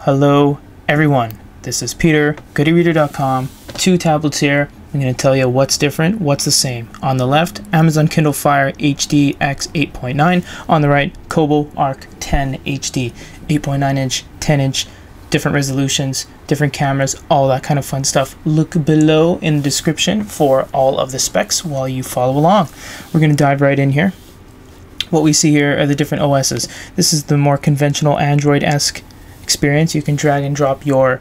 Hello, everyone. This is Peter, goodereader.com. Two tablets here. I'm going to tell you what's different, what's the same. On the left, Amazon Kindle Fire HD X 8.9. On the right, Kobo Arc 10 HD, 8.9 inch, 10 inch, different resolutions, different cameras, all that kind of fun stuff. Look below in the description for all of the specs while you follow along. We're going to dive right in here. What we see here are the different OSs. This is the more conventional Android esque experience. You can drag and drop your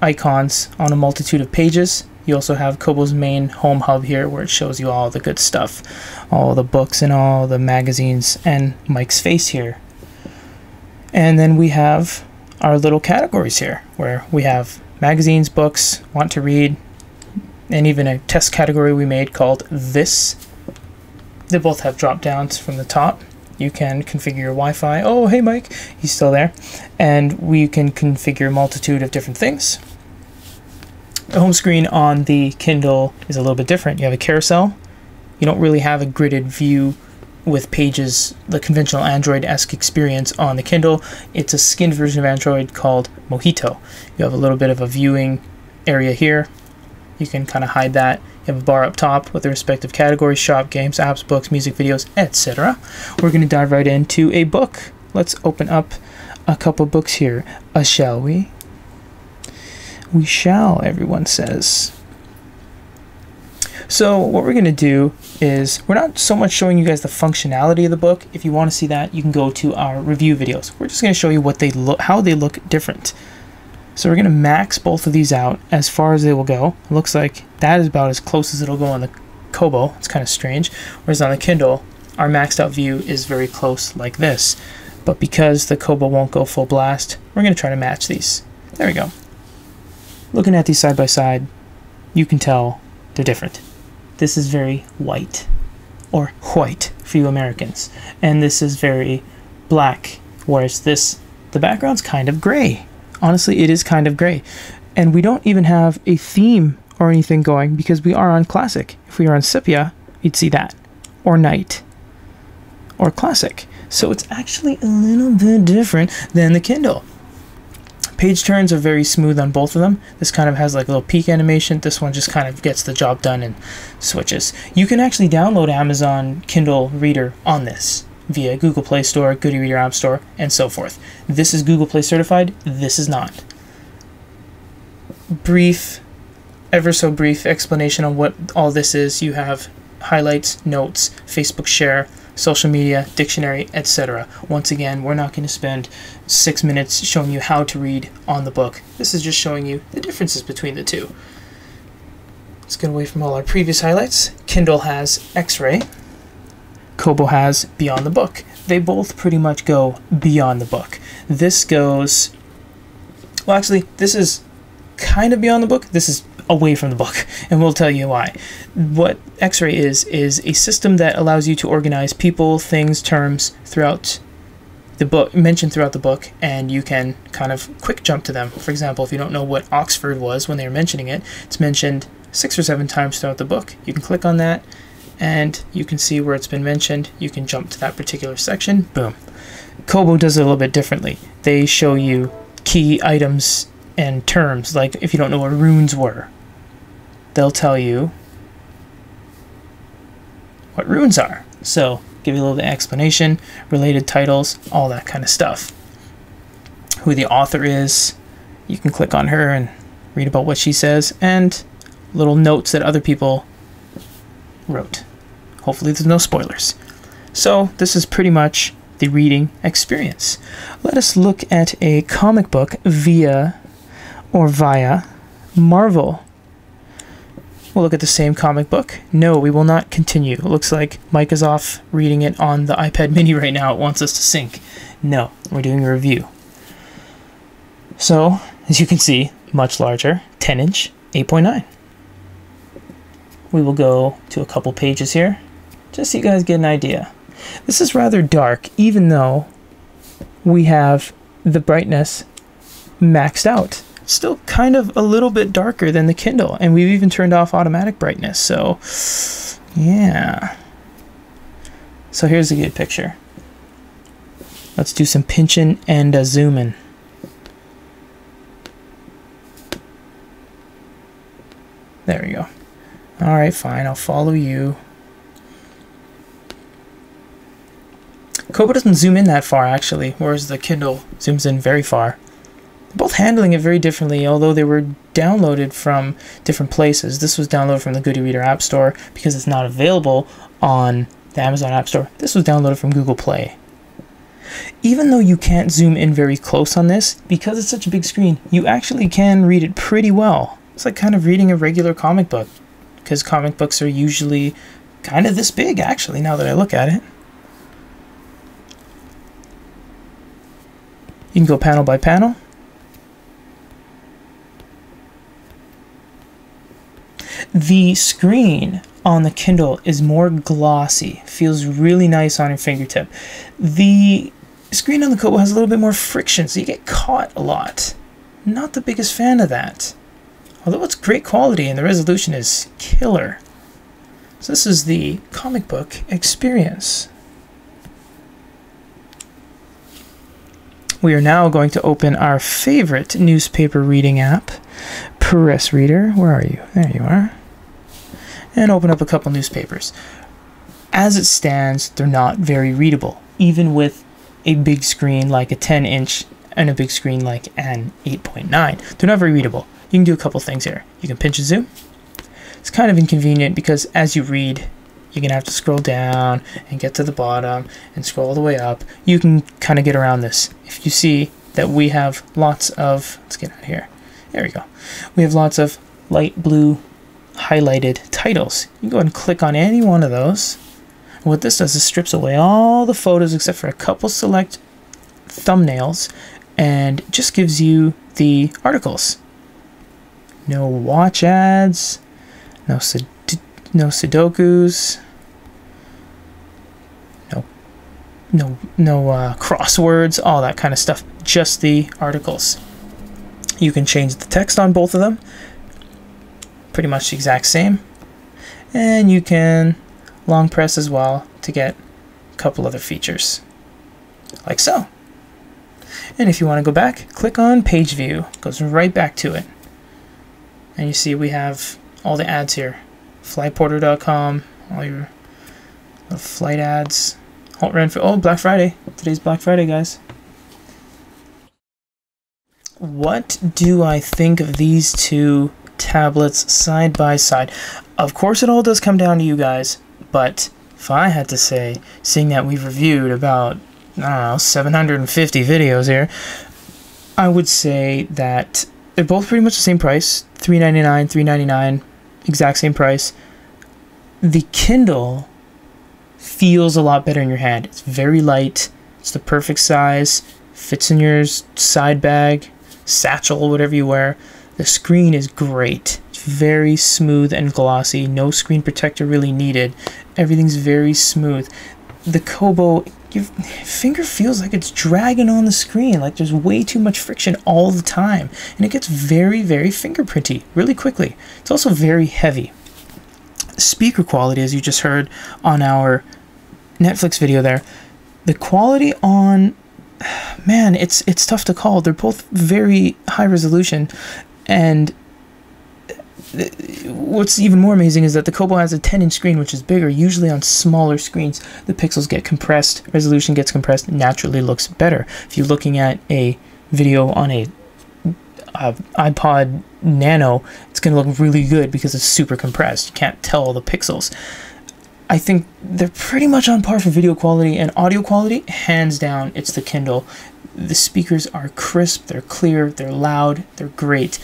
icons on a multitude of pages. You also have Kobo's main home hub here where it shows you all the good stuff, all the books and all the magazines, and Mike's face here. And then we have our little categories here where we have magazines, books, want to read, and even a test category we made called this. They both have drop downs from the top. You can configure your Wi-Fi. Oh, hey Mike, he's still there. And we can configure a multitude of different things. The home screen on the Kindle is a little bit different. You have a carousel. You don't really have a gridded view with pages, the conventional Android-esque experience on the Kindle. It's a skinned version of Android called Mojito. You have a little bit of a viewing area here. You can kind of hide that. You have a bar up top with the respective categories, shop, games, apps, books, music videos, etc. We're going to dive right into a book. Let's open up a couple books here. Uh, shall we? We shall, everyone says. So what we're going to do is, we're not so much showing you guys the functionality of the book. If you want to see that, you can go to our review videos. We're just going to show you what they look, how they look different. So we're going to max both of these out as far as they will go. It looks like that is about as close as it'll go on the Kobo. It's kind of strange. Whereas on the Kindle, our maxed out view is very close like this. But because the Kobo won't go full blast, we're going to try to match these. There we go. Looking at these side by side, you can tell they're different. This is very white, or white for you Americans, and this is very black, whereas this, the background's kind of gray. Honestly, it is kind of gray. And we don't even have a theme or anything going because we are on classic. If we were on sepia, you'd see that. Or night. Or classic. So it's actually a little bit different than the Kindle. Page turns are very smooth on both of them. This kind of has like a little peak animation. This one just kind of gets the job done and switches. You can actually download Amazon Kindle Reader on this via Google Play Store, Good eReader App Store, and so forth. This is Google Play certified. This is not. Brief, ever so brief explanation on what all this is. You have highlights, notes, Facebook share, social media, dictionary, etc. Once again, we're not going to spend six minutes showing you how to read on the book. This is just showing you the differences between the two. Let's get away from all our previous highlights. Kindle has X-Ray. Kobo has Beyond the Book. They both pretty much go beyond the book. This goes... Well, actually, this is kind of beyond the book. This is away from the book, and we'll tell you why. What X-Ray is, is a system that allows you to organize people, things, terms throughout the book, mentioned throughout the book, and you can kind of quick jump to them. For example, if you don't know what Oxford was when they were mentioning it, it's mentioned six or seven times throughout the book. You can click on that, and you can see where it's been mentioned. You can jump to that particular section. Boom. Kobo does it a little bit differently. They show you key items and terms, like if you don't know what runes were, they'll tell you what runes are. So, give you a little explanation, related titles, all that kind of stuff. Who the author is, you can click on her and read about what she says, and little notes that other people wrote. Hopefully, there's no spoilers. So, this is pretty much the reading experience. Let us look at a comic book via or via Marvel. We'll look at the same comic book. No, we will not continue. It looks like Mike is off reading it on the iPad mini right now. It wants us to sync. No, we're doing a review. So, as you can see, much larger, 10 inch, 8.9. We will go to a couple pages here, just so you guys get an idea. This is rather dark, even though we have the brightness maxed out. Still kind of a little bit darker than the Kindle, and we've even turned off automatic brightness. So, yeah. So here's a good picture. Let's do some pinching and a zooming. There we go. All right, fine. I'll follow you. Kobo doesn't zoom in that far, actually, whereas the Kindle zooms in very far. Both handling it very differently, although they were downloaded from different places. This was downloaded from the Good eReader App Store because it's not available on the Amazon App Store. This was downloaded from Google Play. Even though you can't zoom in very close on this, because it's such a big screen, you actually can read it pretty well. It's like kind of reading a regular comic book, because comic books are usually kind of this big, actually, now that I look at it. You can go panel by panel. The screen on the Kindle is more glossy, feels really nice on your fingertip. The screen on the Kobo has a little bit more friction, so you get caught a lot. Not the biggest fan of that. Although it's great quality and the resolution is killer. So this is the comic book experience. We are now going to open our favorite newspaper reading app, Press Reader. Where are you? There you are. And open up a couple newspapers. As it stands, they're not very readable, even with a big screen like a 10 inch and a big screen like an 8.9. They're not very readable. You can do a couple things here. You can pinch and zoom. It's kind of inconvenient because as you read, you're to have to scroll down and get to the bottom and scroll all the way up. You can kind of get around this. If you see that we have lots of, let's get out here. There we go. We have lots of light blue highlighted titles. You can go ahead and click on any one of those. And what this does is strips away all the photos except for a couple select thumbnails and just gives you the articles. No watch ads, no, sud no sudokus, no no uh, crosswords, all that kind of stuff. Just the articles. You can change the text on both of them. Pretty much the exact same. And you can long press as well to get a couple other features. Like so. And if you want to go back, click on page view. Goes right back to it. And you see we have all the ads here. Flyporter.com, all your flight ads, ran for oh Black Friday. Today's Black Friday, guys. What do I think of these two tablets side by side? Of course, it all does come down to you guys, but if I had to say, seeing that we've reviewed about I don't know 750 videos here, I would say that they're both pretty much the same price, 3.99, 3.99, exact same price. The Kindle feels a lot better in your hand. It's very light. It's the perfect size. Fits in your side bag, satchel, whatever you wear. The screen is great. It's very smooth and glossy. No screen protector really needed. Everything's very smooth. The Kobo, your finger feels like it's dragging on the screen. Like there's way too much friction all the time. And it gets very, very fingerprinty really quickly. It's also very heavy speaker quality, as you just heard on our Netflix video there, the quality on man, it's it's tough to call. They're both very high resolution, and what's even more amazing is that the Kobo has a 10 inch screen, which is bigger. Usually on smaller screens, the pixels get compressed, resolution gets compressed, naturally looks better. If you're looking at a video on a uh, iPod Nano, it's going to look really good because it's super compressed. You can't tell all the pixels. I think they're pretty much on par for video quality and audio quality. Hands down, it's the Kindle. The speakers are crisp, they're clear, they're loud, they're great.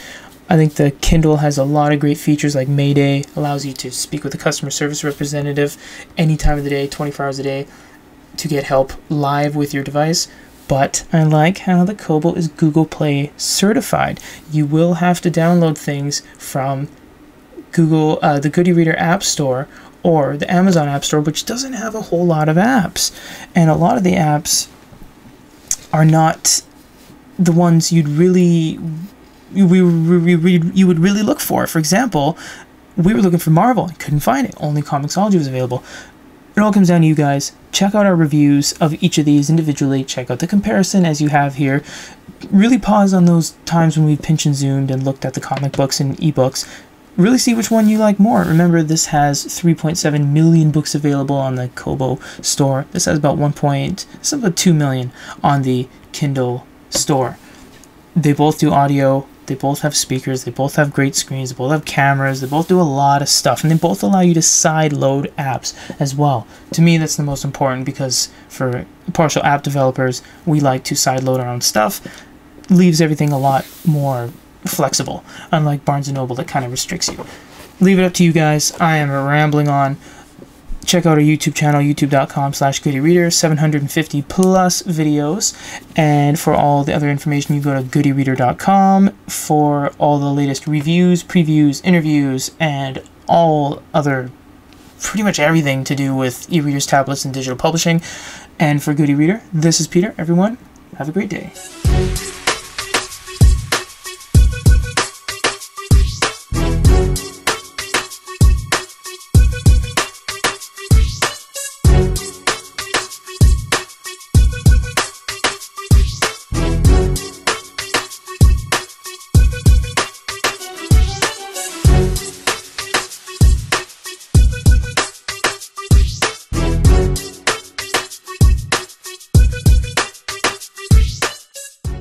I think the Kindle has a lot of great features like Mayday, allows you to speak with a customer service representative any time of the day, 24 hours a day, to get help live with your device. But I like how the Kobo is Google Play certified. You will have to download things from Google, uh, the Good eReader App Store or the Amazon App Store, which doesn't have a whole lot of apps. And a lot of the apps are not the ones you'd really we, we, we, we, you would really look for. For example, we were looking for Marvel and couldn't find it. Only Comixology was available. It all comes down to you guys. Check out our reviews of each of these individually. Check out the comparison as you have here. Really pause on those times when we've pinch and zoomed and looked at the comic books and ebooks. Really see which one you like more. Remember, this has 3.7 million books available on the Kobo store. This has about 1. Point, this about 2 million on the Kindle store. They both do audio they both have speakers, they both have great screens, they both have cameras, they both do a lot of stuff, and they both allow you to side load apps as well. To me, that's the most important because for partial app developers, we like to side load our own stuff. Leaves everything a lot more flexible, unlike Barnes & Noble that kind of restricts you. Leave it up to you guys. I am rambling on check out our YouTube channel, youtube.com slash goodereader, 750 plus videos. And for all the other information, you go to goodereader.com for all the latest reviews, previews, interviews, and all other pretty much everything to do with e-readers, tablets, and digital publishing. And for Good eReader, this is Peter. Everyone, have a great day.